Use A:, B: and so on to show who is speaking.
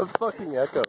A: a fucking echo.